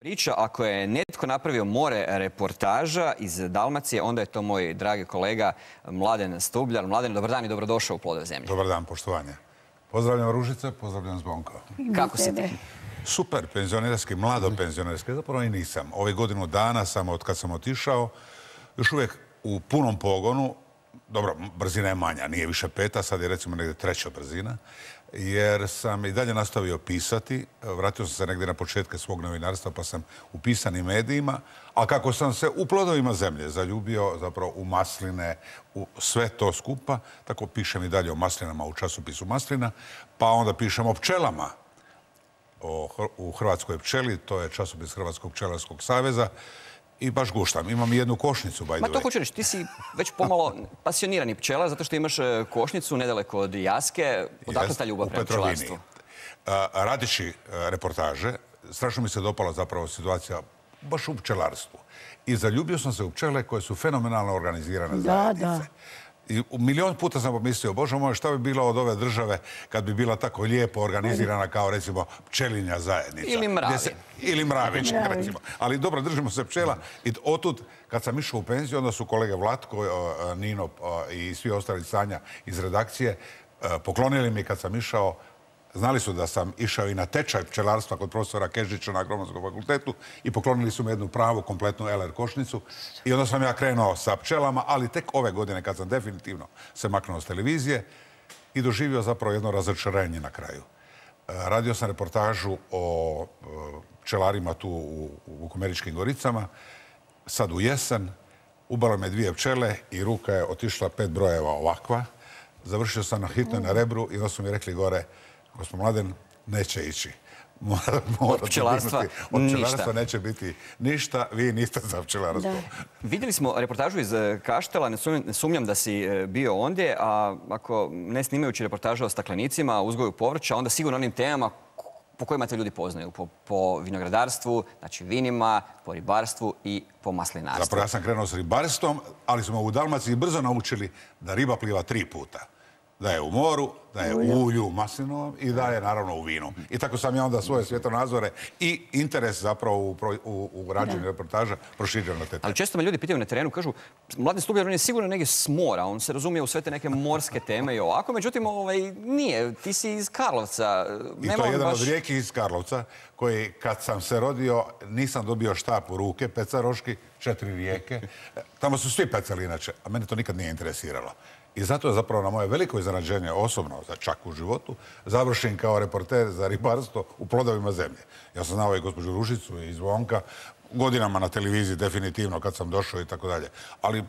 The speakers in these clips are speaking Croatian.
Priča, ako je netko napravio more reportaža iz Dalmacije, onda je to moj dragi kolega Mladen Stubljar. Mladen, dobar dan i dobrodošao u Plodove zemlje. Dobar dan, poštovanje. Pozdravljam Ružice, pozdravljam Zvonko. Kako si ti? Super, penzionerski, mlado penzionerski. Zapravo i nisam. Ove godinu dana sam, od kad sam otišao, još uvijek u punom pogonu, dobro, brzina je manja, nije više peta, sad je recimo negdje treća brzina, jer sam i dalje nastavio pisati. Vratio sam se negdje na početke svog novinarstva, pa sam u pisanim medijima. A kako sam se u plodovima zemlje zaljubio zapravo u masline, u sve to skupa, tako pišem i dalje o maslinama u časopisu Maslina, pa onda pišem o pčelama u Hrvatskoj pčeli, to je časopis Hrvatskog pčelarskog saveza, i baš guštam. Imam jednu košnicu, by Ma to hoću reći, ti si već pomalo pasionirani pčela, zato što imaš e, košnicu nedaleko od Jaske. Odakle ta ljubav prema pčelarstvu? Radići e, reportaže, strašno mi se dopala zapravo situacija baš u pčelarstvu. I zaljubio sam se u pčele koje su fenomenalno organizirane zajednice. I milion puta sam pomislio, bože moj, šta bi bilo od ove države kad bi bila tako lijepo organizirana kao recimo pčelinja zajednica. Ili mravi. ili mravić, recimo. Ali dobro, držimo se pčela. I otud, kad sam išao u penziju, onda su kolege Vlatko, Nino i svi ostali Sanja iz redakcije poklonili mi kad sam išao Znali su da sam išao i na tečaj pčelarstva kod profesora Kežića na Agronomskom fakultetu i poklonili su mi jednu pravu, kompletnu LR košnicu. I onda sam ja krenuo sa pčelama, ali tek ove godine kad sam definitivno se maknuo s televizije i doživio zapravo jedno razočarenje na kraju. E, radio sam reportažu o e, pčelarima tu u Vukomeričkim Goricama. Sad u jesen ubalo me dvije pčele i ruka je otišla pet brojeva ovakva. Završio sam na hitnoj na rebru i onda su mi rekli gore Gospod Mladen, neće ići. od pčelarstva ništa. neće biti ništa, vi niste za pčelarstvo. Vidjeli smo reportažu iz e, Kaštela, ne sumnjam da si e, bio ondje, a ako ne snimajući reportažu o staklenicima, uzgoju povrća, onda sigurno onim temama po kojima te ljudi poznaju. Po, vinogradarstvu, znači vinima, po ribarstvu i po maslinarstvu. Zapravo ja sam krenuo s ribarstvom, ali smo u Dalmaciji brzo naučili da riba pliva tri puta da je u moru, da je u ulju maslinovom i da je naravno u vinu. I tako sam ja onda svoje svjetonazore i interes zapravo u, u, u rađenju reportaža proširio na te Ali često me ljudi pitaju na terenu, kažu, mladi Stubljar, on je sigurno negdje s mora, on se razumije u sve te neke morske teme i ovako, međutim, ovaj, nije, ti si iz Karlovca. I to je jedan od rijeki iz Karlovca, koji kad sam se rodio, nisam dobio štap u ruke, pecaroški, četiri rijeke. Tamo su svi pecali inače, a mene to nikad nije interesiralo. I zato je zapravo na moje veliko iznenađenje osobno, za čak u životu, završen kao reporter za ribarstvo u plodovima zemlje. Ja sam znao i gospođu Rušicu i Zvonka, godinama na televiziji definitivno kad sam došao i tako dalje. Ali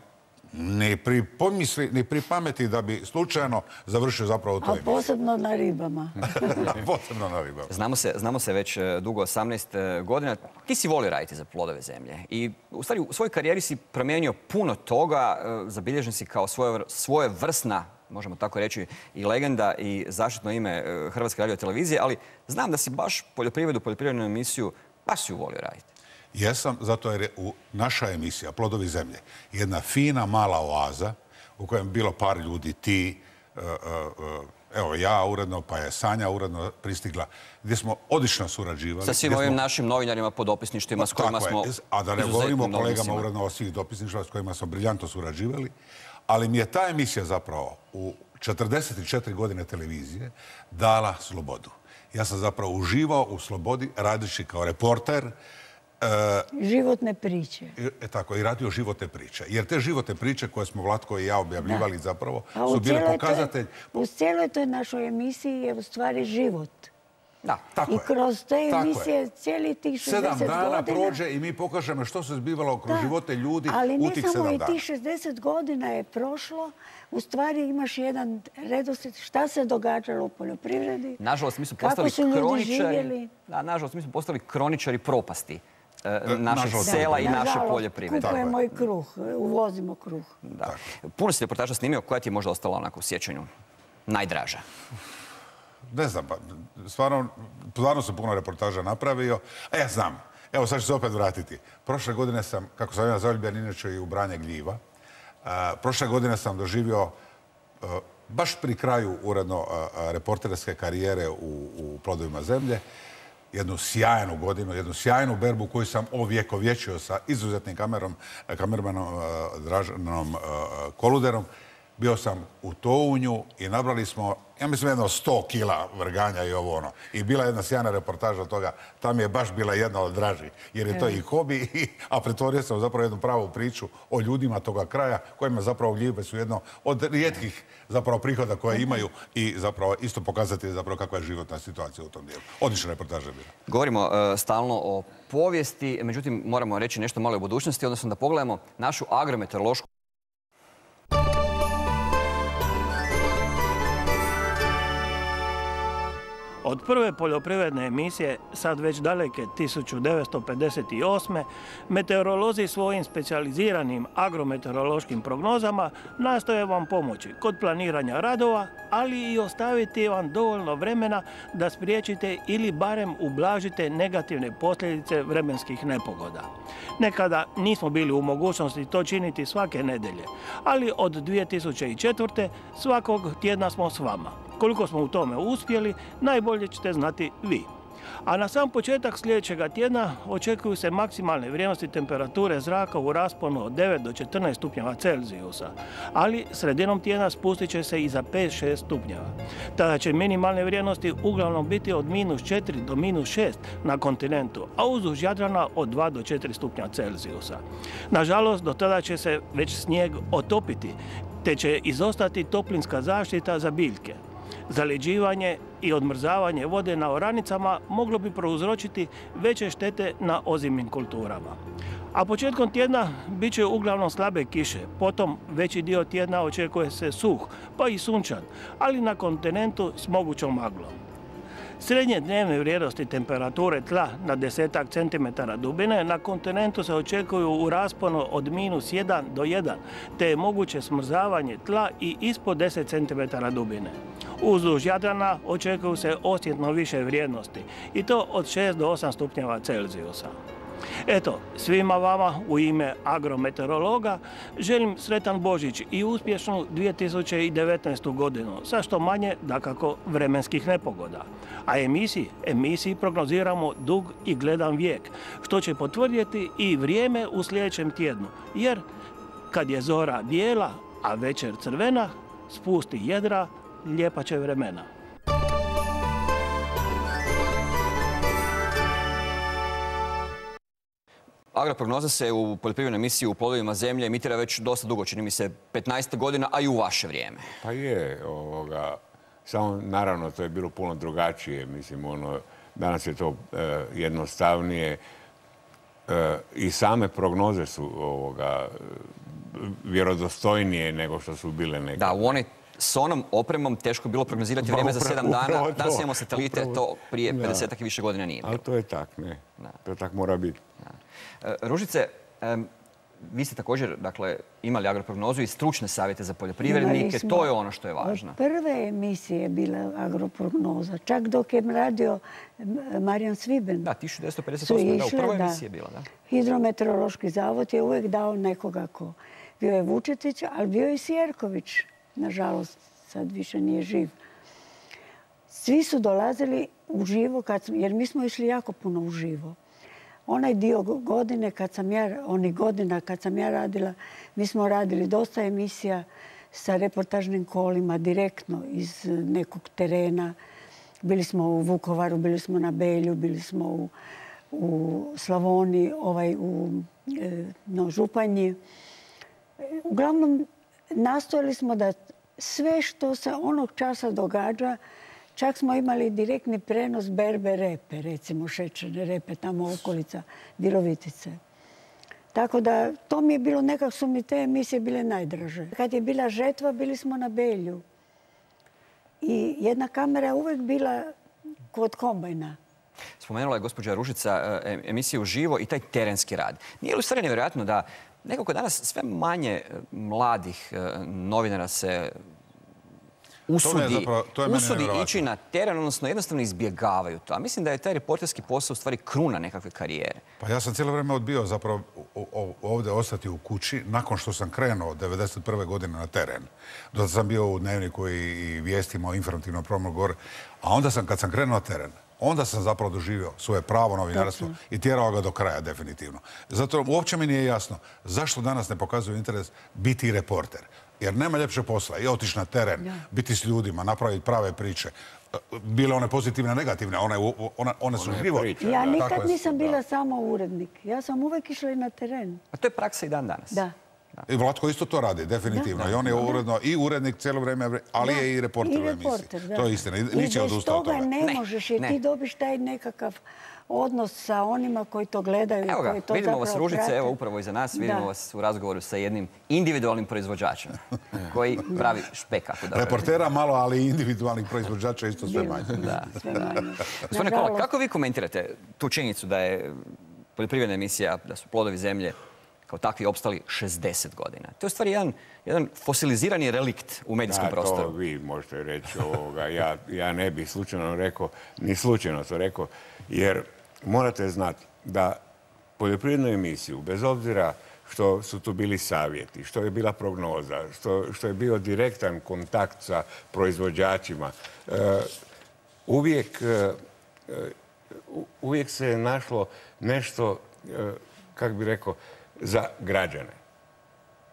ni pri pomisli, ni pri pameti da bi slučajno završio zapravo u toj A posebno na ribama. posebno na ribama. Znamo se, znamo se već e, dugo 18 e, godina. Ti si volio raditi za plodove zemlje i u stvari u svojoj karijeri si promijenio puno toga, e, zabilježen si kao svoje, svoje vrsna možemo tako reći, i legenda i zaštitno ime Hrvatske radio televizije, ali znam da si baš poljoprivredu, poljoprivrednu emisiju baš si ju volio raditi. Jesam, zato jer je u naša emisija Plodovi zemlje jedna fina mala oaza u kojem bilo par ljudi, ti, e, e, e, evo ja uredno, pa je Sanja uredno pristigla, gdje smo odlično surađivali. Sa svim ovim našim novinarima po dopisništvima s kojima smo... A da ne govorimo o kolegama uredno o svih dopisništva s kojima smo briljantno surađivali, ali mi je ta emisija zapravo u 44 godine televizije dala slobodu. Ja sam zapravo uživao u slobodi radići kao reporter, životne priče. E, tako, i radio životne priče. Jer te životne priče koje smo Vlatko i ja objavljivali zapravo su bile pokazatelj... u cijeloj toj našoj emisiji je u stvari život. Da, tako I kroz te emisije cijeli tih 60 godina... Sedam dana prođe i mi pokažemo što se zbivalo kroz živote ljudi u tih sedam dana. Ali ne samo i tih 60 godina je prošlo, u stvari imaš jedan redoslijed šta se događalo u poljoprivredi. Nažalost, mi postali kroničari... Da, nažalost, mi smo postali kroničari propasti. E, e, našeg sela i naše poljoprivrede. Kupujemo i kruh, uvozimo kruh. Puno si reportaža snimio, koja ti je možda ostala onako u sjećanju najdraža? Ne znam, pa stvarno, stvarno sam puno reportaža napravio. A ja znam, evo sad ću se opet vratiti. Prošle godine sam, kako sam ja zaljubljen inače i u branje gljiva, prošle godine sam doživio baš pri kraju uredno reporterske karijere u, u Plodovima zemlje, jednu sjajnu godinu, jednu sjajnu berbu koju sam ovjekovječio sa izuzetnim kamerom, kamermanom Dražanom Koluderom bio sam u Tounju i nabrali smo, ja mislim, jedno sto kila vrganja i ovo ono. I bila jedna sjajna reportaža od toga. Tam je baš bila jedna od draži. Jer je to i hobi, a pretvorio sam zapravo jednu pravu priču o ljudima toga kraja, kojima zapravo gljive su jedno od rijetkih zapravo prihoda koje imaju i zapravo isto pokazati zapravo kakva je životna situacija u tom dijelu. Odlična reportaža je bila. Govorimo e, stalno o povijesti, međutim moramo reći nešto malo o budućnosti, odnosno da pogledamo našu agrometeorološku Od prve poljoprivredne emisije, sad već daleke 1958. meteorolozi svojim specijaliziranim agrometeorološkim prognozama nastoje vam pomoći kod planiranja radova, ali i ostaviti vam dovoljno vremena da spriječite ili barem ublažite negativne posljedice vremenskih nepogoda. Nekada nismo bili u mogućnosti to činiti svake nedelje, ali od 2004. svakog tjedna smo s vama. Koliko smo u tome uspjeli, najbolje ćete znati vi. A na sam početak sljedećega tjedna očekuju se maksimalne vrijednosti temperature zraka u rasponu od 9 do 14 stupnjeva Celzijusa, ali sredinom tjedna spustit će se i za 5-6 stupnjeva. Tada će minimalne vrijednosti uglavnom biti od minus 4 do minus 6 na kontinentu, a uzduž Jadrana od 2 do 4 stupnja Celzijusa. Nažalost, do tada će se već snijeg otopiti, te će izostati toplinska zaštita za biljke. Zaleđivanje i odmrzavanje vode na oranicama moglo bi prouzročiti veće štete na ozimnim kulturama. A početkom tjedna bit će uglavnom slabe kiše, potom veći dio tjedna očekuje se suh, pa i sunčan, ali na kontinentu s mogućom maglom. Srednje dnevne vrijednosti temperature tla na desetak centimetara dubine na kontinentu se očekuju u rasponu od minus 1 do 1, te je moguće smrzavanje tla i ispod 10 cm dubine. Uzduž Jadrana očekuju se osjetno više vrijednosti i to od 6 do 8 stupnjeva Celzijusa. Eto, svima vama u ime agrometeorologa želim sretan Božić i uspješnu 2019. godinu sa što manje dakako vremenskih nepogoda. A emisiji, emisiji prognoziramo dug i gledan vijek, što će potvrditi i vrijeme u sljedećem tjednu, jer kad je zora bijela, a večer crvena, spusti jedra, lijepa će vremena. Agroprognoza se u poljoprivrednoj emisiji u plodovima zemlje emitira već dosta dugo, čini mi se 15 godina, a i u vaše vrijeme. Pa je, ovoga, samo naravno to je bilo puno drugačije, mislim, ono, danas je to e, jednostavnije e, i same prognoze su ovoga, vjerodostojnije nego što su bile neke. Da, u onoj s onom opremom teško bilo prognozirati vrijeme za sedam dana. Danas imamo satelite, to prije 50 i više godina nije bilo. Ali to je tak, ne. To tak mora biti. E, Ružice, vi ste također dakle, imali agroprognozu i stručne savjete za poljoprivrednike. To je ono što je važno. Od prve emisije je bila agroprognoza. Čak dok je radio Marijan Sviben. Da, 1958. Da, u prvoj emisiji je bila. Da. Hidrometeorološki zavod je uvijek dao nekoga ko. Bio je Vučetić, ali bio je i Sjerković nažalost sad više nije živ. Svi su dolazili u živo, jer mi smo išli jako puno u živo. Onaj dio godine kad sam onih godina kad sam ja radila, mi smo radili dosta emisija sa reportažnim kolima direktno iz nekog terena. Bili smo u Vukovaru, bili smo na Belju, bili smo u, u Slavoniji, ovaj, u e, Županji. Uglavnom, nastojali smo da sve što se onog časa događa, čak smo imali direktni prenos berbe repe, recimo šećerne repe, tamo okolica Virovitice. Tako da to mi je bilo, nekak su mi te emisije bile najdraže. Kad je bila žetva, bili smo na Belju. I jedna kamera je uvijek bila kod kombajna. Spomenula je gospođa Ružica e, emisiju Živo i taj terenski rad. Nije li stvari nevjerojatno da nekako danas sve manje e, mladih e, novinara se usudi, usudi ići na teren, odnosno jednostavno izbjegavaju to. A mislim da je taj reporterski posao u stvari kruna nekakve karijere. Pa ja sam cijelo vrijeme odbio zapravo ovdje ostati u kući nakon što sam krenuo 1991. godine na teren. Do sam bio u dnevniku i vijestima o informativnom promoru gore. A onda sam, kad sam krenuo na teren, onda sam zapravo doživio svoje pravo novinarstvo i tjerao ga do kraja definitivno. Zato uopće mi nije jasno zašto danas ne pokazuju interes biti reporter. Jer nema ljepše posla i otići na teren, biti s ljudima, napraviti prave priče. Bile one pozitivne, negativne, one, one, one su priče, Ja nikad nisam da. bila samo urednik. Ja sam uvek išla i na teren. A to je praksa i dan danas. Da. I Vlatko isto to radi, definitivno. I on je uredno i urednik cijelo vrijeme, ali je i reporter u emisiji. To je istina. I bez odustao od toga toga. ne, Ne, možeš, jer ne. ti dobiš taj nekakav odnos sa onima koji to gledaju. Evo ga, koji to vidimo vas Ružice, prate. evo upravo iza nas, vidimo Da. vas u razgovoru sa jednim individualnim proizvođačem koji pravi špek, ako dobro Reportera malo, ali i individualnih proizvođača isto sve manje. Da, Sve da. manje. Gospodine Kola, kako vi komentirate tu činjenicu da je poljoprivredna emisija, da su plodovi zemlje kao takvi opstali 60 godina? To je u stvari jedan, jedan fosilizirani relikt u medijskom Da, to prostoru. vi možete reći ovoga. Ja, ja ne bih slučajno rekao, ni slučajno to rekao, jer morate znati da poljoprivrednu emisiju, bez obzira što su tu bili savjeti, što je bila prognoza, što, što je bio direktan kontakt sa proizvođačima, e, uvijek, e, e, uvijek se je našlo nešto, e, kako bi rekao, za građane.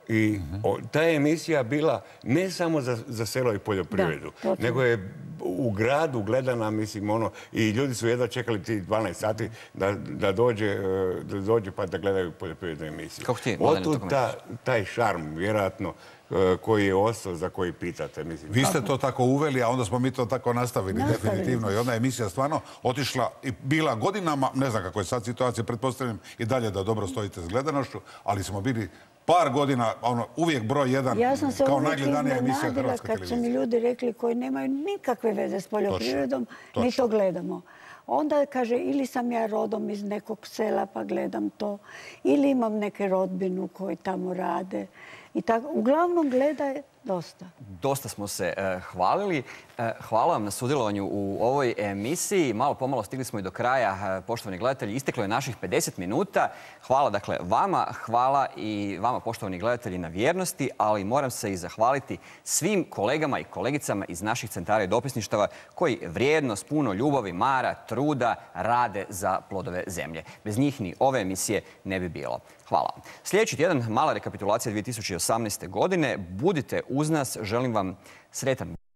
I o- ta je emisija bila ne samo za, za selo i poljoprivredu, Da, nego je u gradu gledana, mislim, ono, i ljudi su jedva čekali ti 12 sati da, da, dođe, e, da dođe pa da gledaju poljoprivrednu emisiju. Kako ti, Mladene, Otud to ta, taj šarm, vjerojatno, e, koji je ostao, za koji pitate, mislim. Vi ste to tako uveli, a onda smo mi to tako nastavili, Nastavili. definitivno. I onda je emisija stvarno otišla i bila godinama, ne znam kako je sad situacija, pretpostavljam i dalje da dobro stojite s gledanošću, ali smo bili par godina, ono, uvijek broj jedan, Ja sam se kao najgledanija emisija Hrvatske kad su mi televizije. ljudi rekli koji nemaju nikakve veze s poljoprivredom, Točno, mi točno. to gledamo. Onda kaže ili sam ja rodom iz nekog sela pa gledam to, ili imam neke rodbinu koji tamo rade. I tako, uglavnom gleda dosta. Dosta smo se e, hvalili. E, hvala vam na sudjelovanju u ovoj emisiji. Malo pomalo stigli smo i do kraja, e, poštovani gledatelji. Isteklo je naših 50 minuta. Hvala dakle vama, hvala i vama poštovani gledatelji na vjernosti, ali moram se i zahvaliti svim kolegama i kolegicama iz naših centara i dopisništava koji vrijedno, s puno ljubavi, mara, truda rade za plodove zemlje. Bez njih ni ove emisije ne bi bilo. Hvala. Sljedeći tjedan mala rekapitulacija 2018. godine. Budite uz nas. Želim vam sretan